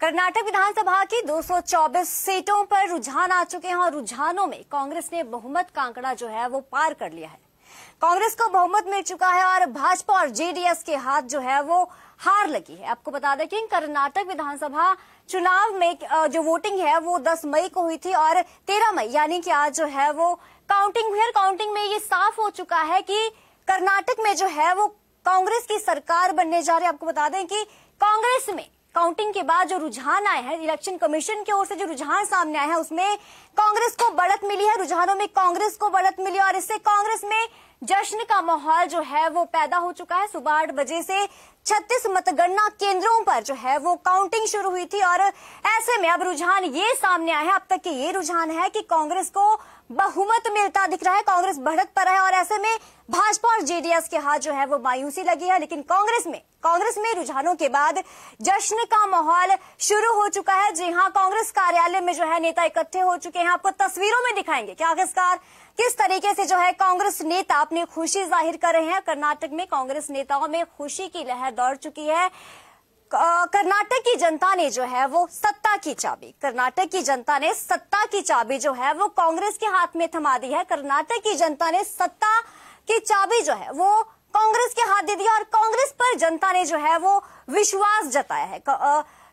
कर्नाटक विधानसभा की 224 सीटों पर रुझान आ चुके हैं और रुझानों में कांग्रेस ने बहुमत का आंकड़ा जो है वो पार कर लिया है। कांग्रेस को बहुमत मिल चुका है और भाजपा और जेडीएस के हाथ जो है वो हार लगी है। आपको बता दें कि कर्नाटक विधानसभा चुनाव में जो वोटिंग है वो 10 मई को हुई थी और 13 मई, यानी कि आज जो है वो काउंटिंग हुई काउंटिंग में ये साफ़ हो चुका है कि कर्नाटक में जो है वो कांग्रेस की सरकार बनने जा रही है। आपको बता दें कि कांग्रेस में काउंटिंग के बाद जो रुझान आए हैं, इलेक्शन कमीशन की ओर से जो रुझान सामने आए हैं, उसमें कांग्रेस को बढ़त मिली है। रुझानों में कांग्रेस को बढ़त मिली और इससे कांग्रेस में जश्न का माहौल जो है, वो पैदा हो चुका है। सुबह आठ बजे से 36 मतगणना केंद्रों पर जो है, वो काउंटिंग शुरू हुई थी और ऐसे में अब रुझान ये सामने आया है। अब तक के ये रुझान है कि कांग्रेस को बहुमत मिलता दिख रहा है। कांग्रेस बढ़त पर है और ऐसे में भाजपा और जेडीएस के हाथ जो है वो मायूसी लगी है। लेकिन कांग्रेस में कांग्रेस में रुझानों के बाद जश्न का माहौल शुरू हो चुका है। जी हाँ कांग्रेस कार्यालय में जो है नेता इकट्ठे हो चुके हैं। आपको तस्वीरों में दिखाएँगे कि आखिरकार किस तरीके से जो है कांग्रेस नेता अपनी खुशी ज़ाहिर कर रहे हैं। कर्नाटक में कांग्रेस नेताओं में खुशी की लहर दौड़ चुकी है। कर्नाटक की जनता ने जो है वो सत्ता की चाबी, कर्नाटक की जनता ने सत्ता की चाबी जो है वो कांग्रेस के हाथ में थमा दी है। कर्नाटक की जनता ने सत्ता की चाबी जो है वो कांग्रेस के हाथ दे दी और कांग्रेस पर जनता ने जो है वो विश्वास जताया है।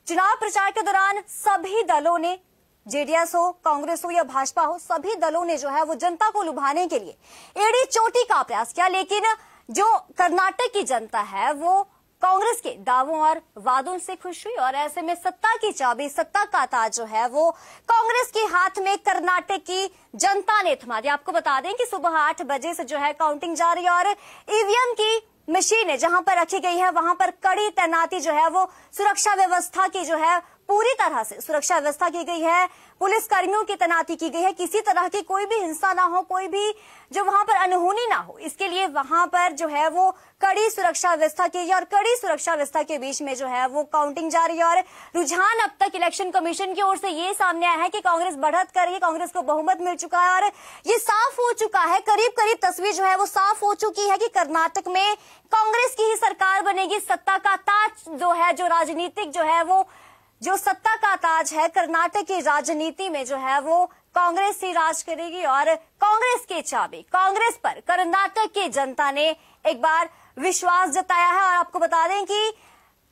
चुनाव प्रचार के दौरान सभी दलों ने, जेडीएस हो, कांग्रेस हो या भाजपा हो, सभी दलों ने जो है वो जनता को लुभाने के लिए एड़ी चोटी का प्रयास किया, लेकिन जो कर्नाटक की जनता है वो कांग्रेस के दावों और वादों से खुश हुई और ऐसे में सत्ता की चाबी, सत्ता का ताज जो है वो कांग्रेस के हाथ में कर्नाटक की जनता ने थमा दिया आपको बता दें कि सुबह आठ बजे से जो है काउंटिंग जारी और ईवीएम की मशीन जहाँ पर रखी गई है, वहाँ पर कड़ी तैनाती जो है वो सुरक्षा व्यवस्था की जो है पूरी तरह से सुरक्षा व्यवस्था की गई है पुलिस कर्मियों की तैनाती की गई है, किसी तरह की कोई भी हिंसा ना हो, कोई भी जो वहाँ पर अनहोनी ना हो, इसके लिए वहाँ पर जो है वो कड़ी सुरक्षा व्यवस्था की गई और कड़ी सुरक्षा व्यवस्था के बीच में जो है वो काउंटिंग जारी है और रुझान अब तक इलेक्शन कमीशन की ओर से ये सामने आया है कि कांग्रेस बढ़त कर रही कांग्रेस को बहुमत मिल चुका है और ये साफ़ हो चुका है करीब करीब तस्वीर जो है वो साफ़ हो चुकी है कि कर्नाटक में कांग्रेस की ही सरकार बनेगी, सत्ता का ताज जो है, जो राजनीतिक जो है वो जो सत्ता का ताज है, कर्नाटक की राजनीति में जो है वो कांग्रेस ही राज करेगी और कांग्रेस की चाबी, कांग्रेस पर कर्नाटक की जनता ने एक बार विश्वास जताया है और आपको बता दें कि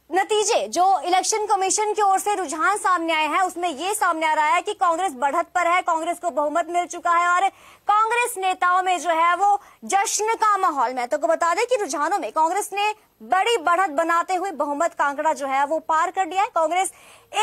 नतीजे, जो इलेक्शन कमीशन की ओर से रुझान सामने आए हैं, उसमें ये सामने आ रहा है कि कांग्रेस बढ़त पर है, कांग्रेस को बहुमत मिल चुका है और कांग्रेस नेताओं में जो है वो जश्न का माहौल मैं तो को बता दें कि रुझानों में कांग्रेस ने बड़ी बढ़त बनाते हुए बहुमत का आंकड़ा जो है वो पार कर लिया है। कांग्रेस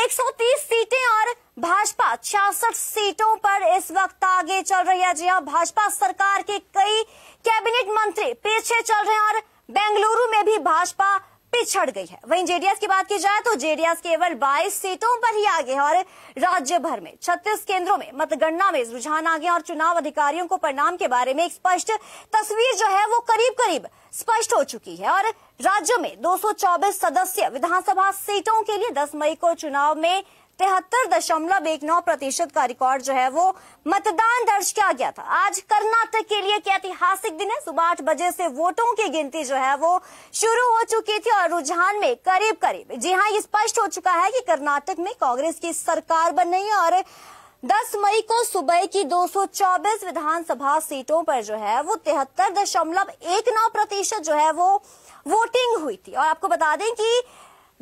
130 सीटें और भाजपा छियासठ सीटों पर इस वक्त आगे चल रही है। जी हाँ भाजपा सरकार के कई कैबिनेट मंत्री पीछे चल रहे हैं और बेंगलुरु में भी भाजपा पिछड़ गई है। वहीं जेडीएस की बात की जाए तो जेडीएस केवल 22 सीटों पर ही आगे है और राज्य भर में 36 केंद्रों में मतगणना में रुझान आ गया और चुनाव अधिकारियों को परिणाम के बारे में एक स्पष्ट तस्वीर जो है वो करीब करीब स्पष्ट हो चुकी है और राज्य में 224 सदस्य विधानसभा सीटों के लिए 10 मई को चुनाव में तिहत्तर दशमलव एक नौ प्रतिशत का रिकॉर्ड जो है वो मतदान दर्ज किया गया था। आज कर्नाटक के लिए क्या ऐतिहासिक दिन है। सुबह आठ बजे से वोटों की गिनती जो है वो शुरू हो चुकी थी और रुझान में करीब करीब जी हाँ ये स्पष्ट हो चुका है कि कर्नाटक में कांग्रेस की सरकार बन रही है और 10 मई को सुबह की 224 विधानसभा सीटों पर जो है वो तिहत्तर दशमलव एक नौ प्रतिशत जो है वो वोटिंग हुई थी। और आपको बता दें कि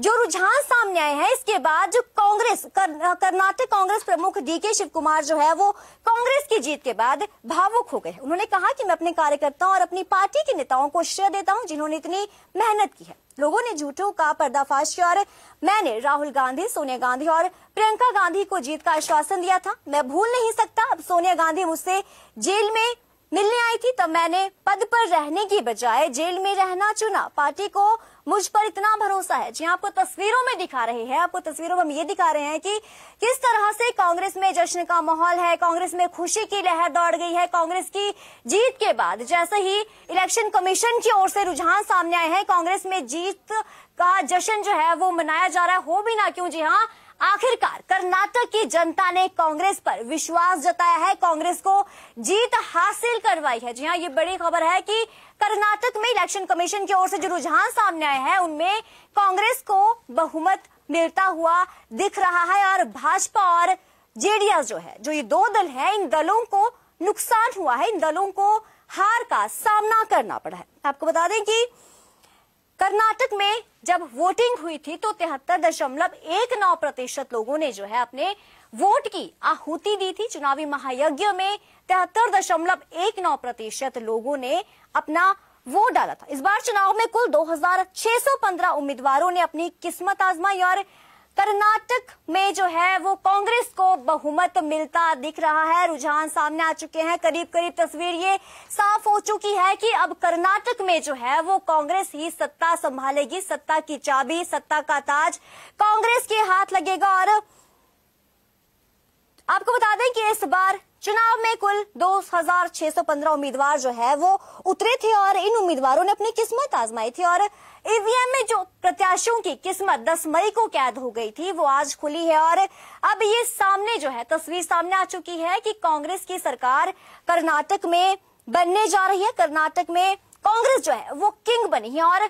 जो रुझान सामने आए हैं इसके बाद जो कांग्रेस कर, कर्नाटक कांग्रेस प्रमुख डीके शिव कुमार जो है वो कांग्रेस की जीत के बाद भावुक हो गए उन्होंने कहा कि मैं अपने कार्यकर्ताओं और अपनी पार्टी के नेताओं को श्रेय देता हूँ जिन्होंने इतनी मेहनत की है। लोगों ने झूठों का पर्दाफाश किया और मैंने राहुल गांधी सोनिया गांधी और प्रियंका गांधी को जीत का आश्वासन दिया था। मैं भूल नहीं सकता अब सोनिया गांधी मुझसे जेल में मिलने आई थी तब मैंने पद पर रहने की बजाय जेल में रहना चुना। पार्टी को मुझ पर इतना भरोसा है। जी आपको तस्वीरों में दिखा रहे हैं। आपको तस्वीरों में हम ये दिखा रहे हैं कि किस तरह से कांग्रेस में जश्न का माहौल है, कांग्रेस में खुशी की लहर दौड़ गई है। कांग्रेस की जीत के बाद जैसे ही इलेक्शन कमीशन की ओर से रुझान सामने आए हैं, कांग्रेस में जीत का जश्न जो है वो मनाया जा रहा है। हो भी ना क्यों? जी हाँ आखिरकार कर्नाटक की जनता ने कांग्रेस पर विश्वास जताया है। कांग्रेस को जीत हासिल करवाई है। जी हाँ ये बड़ी खबर है कि कर्नाटक में इलेक्शन कमीशन की ओर से जो रुझान सामने आए हैं, उनमें कांग्रेस को बहुमत मिलता हुआ दिख रहा है और भाजपा और जेडीएस जो है, जो ये दो दल है, इन दलों को नुकसान हुआ है। इन दलों को हार का सामना करना पड़ा है। आपको बता दें कि कर्नाटक में जब वोटिंग हुई थी तो तिहत्तर दशमलव एक नौ प्रतिशत लोगों ने जो है अपने वोट की आहुति दी थी। चुनावी महायज्ञ में तिहत्तर दशमलव एक नौ प्रतिशत लोगों ने अपना वोट डाला था। इस बार चुनाव में कुल 2,615 उम्मीदवारों ने अपनी किस्मत आजमाई और कर्नाटक में जो है वो कांग्रेस को बहुमत मिलता दिख रहा है। रुझान सामने आ चुके हैं। करीब करीब तस्वीर ये साफ़ हो चुकी है कि अब कर्नाटक में जो है वो कांग्रेस ही सत्ता संभालेगी, सत्ता की चाबी, सत्ता का ताज कांग्रेस के हाथ लगेगा। और आपको बता दें कि इस बार चुनाव में कुल 2,615 उम्मीदवार जो है वो उतरे थे और इन उम्मीदवारों ने अपनी किस्मत आजमाई थी और ईवीएम में जो प्रत्याशियों की किस्मत 10 मई को कैद हो गई थी वो आज खुली है और अब ये सामने जो है तस्वीर सामने आ चुकी है कि कांग्रेस की सरकार कर्नाटक में बनने जा रही है कर्नाटक में कांग्रेस जो है वो किंग बनी है और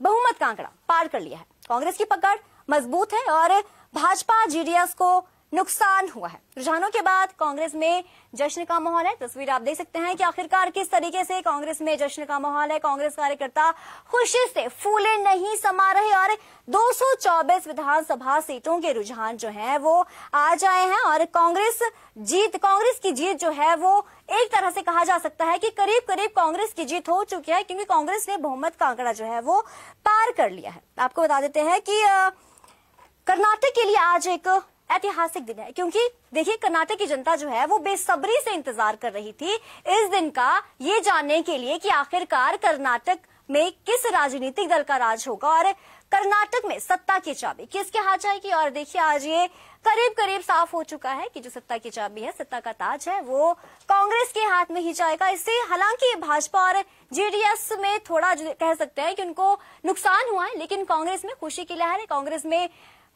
बहुमत का आंकड़ा पार कर लिया है। कांग्रेस की पकड़ मज़बूत है और भाजपा जीडीएस को नुकसान हुआ है। रुझानों के बाद कांग्रेस में जश्न का माहौल है। तस्वीर आप देख सकते हैं कि आखिरकार किस तरीके से कांग्रेस में जश्न का माहौल है। कांग्रेस कार्यकर्ता खुशी से फूले नहीं समा रहे और 224 विधानसभा सीटों के रुझान जो है, वो आज आए हैं और कांग्रेस जीत, कांग्रेस की जीत जो है, वो एक तरह से कहा जा सकता है कि करीब करीब कांग्रेस की जीत हो चुकी है क्योंकि कांग्रेस ने बहुमत का आंकड़ा जो है, वो पार कर लिया है। आपको बता देते हैं कि कर्नाटक के लिए आज एक ऐतिहासिक दिन है। क्योंकि देखिए, कर्नाटक की जनता जो है, वो बेसब्री से इंतज़ार कर रही थी इस दिन का, ये जानने के लिए कि आखिरकार कर्नाटक में किस राजनीतिक दल का राज होगा और कर्नाटक में सत्ता की चाबी किसके हाथ जाएगी? और देखिए, आज ये करीब करीब साफ़ हो चुका है कि जो सत्ता की चाबी है, सत्ता का ताज है, वो कांग्रेस के हाथ में ही जाएगा। इससे हालाँकि भाजपा और जेडीएस में थोड़ा कह सकते हैं कि उनको नुकसान हुआ है, लेकिन कांग्रेस में खुशी की लहर है। कांग्रेस में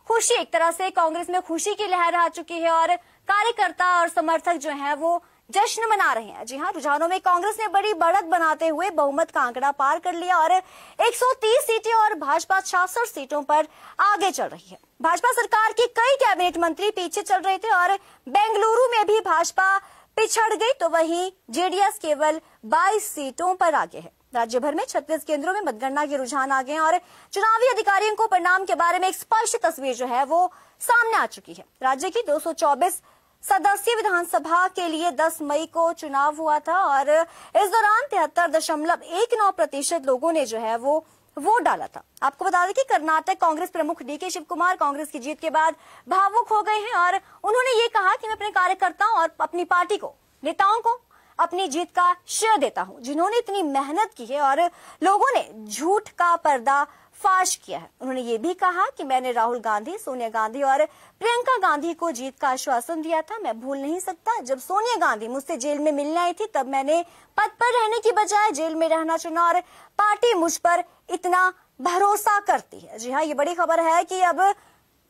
खुशी एक तरह से कांग्रेस में खुशी की लहर आ चुकी है और कार्यकर्ता और समर्थक जो है वो जश्न मना रहे हैं। जी हाँ रुझानों में कांग्रेस ने बड़ी बढ़त बनाते हुए बहुमत का आंकड़ा पार कर लिया और 130 सीटें और भाजपा छियासठ सीटों पर आगे चल रही है। भाजपा सरकार के कई कैबिनेट मंत्री पीछे चल रहे थे और बेंगलुरु में भी भाजपा पिछड़ गई तो वहीं जेडीएस केवल 22 सीटों पर आगे है। राज्य भर में छत्तीस केंद्रों में मतगणना के रुझान आ गए और चुनावी अधिकारियों को परिणाम के बारे में एक स्पष्ट तस्वीर जो है वो सामने आ चुकी है। राज्य की 224 सदस्य विधानसभा के लिए 10 मई को चुनाव हुआ था और इस दौरान तिहत्तर दशमलव एक नौ प्रतिशत लोगों ने जो है वो वोट डाला था। आपको बता दें कि कर्नाटक कांग्रेस प्रमुख डी के शिव कुमार कांग्रेस की जीत के बाद भावुक हो गए हैं और उन्होंने ये कहा कि मैं अपने कार्यकर्ताओं और अपनी पार्टी को, नेताओं को अपनी जीत का श्रेय देता हूँ। जिन्होंने इतनी मेहनत की है और लोगों ने झूठ का पर्दा फाश किया है। उन्होंने ये भी कहा कि मैंने राहुल गांधी, सोनिया गांधी और प्रियंका गांधी को जीत का आश्वासन दिया था। मैं भूल नहीं सकता, जब सोनिया गांधी मुझसे जेल में मिलने आई थी, तब मैंने पद पर रहने की बजाय जेल में रहना चुना और पार्टी मुझ पर इतना भरोसा करती है। जी हाँ ये बड़ी खबर है कि अब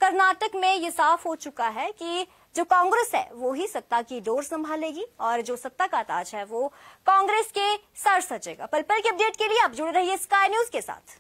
कर्नाटक में ये साफ़ हो चुका है कि जो कांग्रेस है, वो ही सत्ता की डोर संभालेगी और जो सत्ता का ताज है, वो कांग्रेस के सर सजेगा। पल पल के अपडेट के लिए आप जुड़े रहिए स्काई न्यूज़ के साथ।